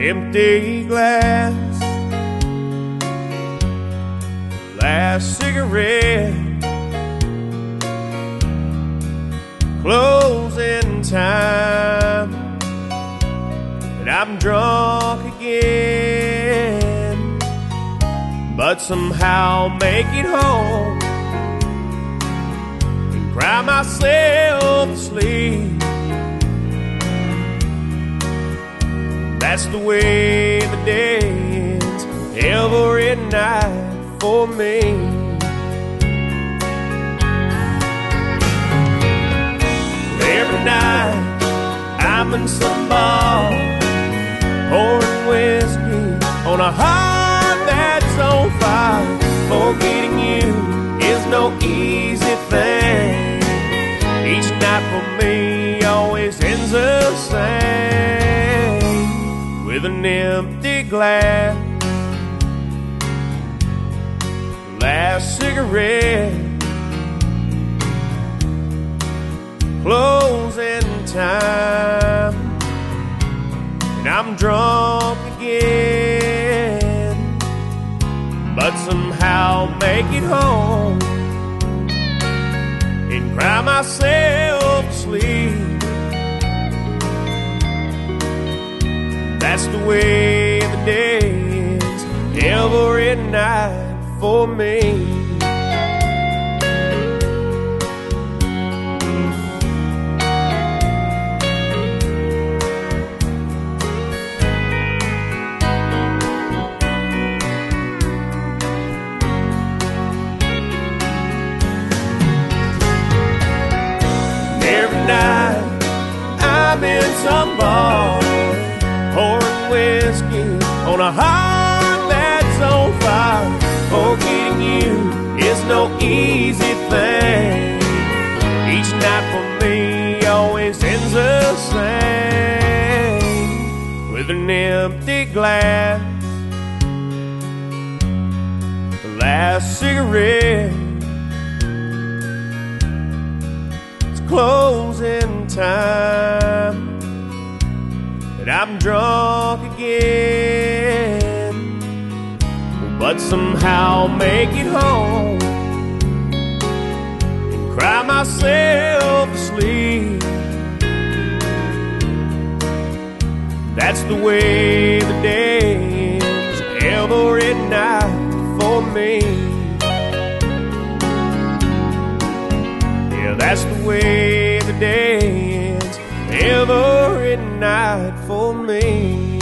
empty glass. Last cigarette, closing time, and I'm drunk again. But somehow make it home and cry myself That's the way the day ends every night for me. Every night I'm in some bar, pouring whiskey on a heart that's on fire. Forgetting you is no easy thing. Each night for me always ends the same with an empty glass. Last cigarette, closing time, and I'm drunk again. But somehow make it home and cry myself to sleep. That's the way the day ends every night for me. Every night I'm in some bar, on a heart that's on fire. Forgetting you is no easy thing. Each night for me always ends the same with an empty glass. The last cigarette. It's closing time, and I'm drunk again but somehow make it home and cry myself to sleep. That's the way the day ends every night for me. Yeah, that's the way the day ends every night for me.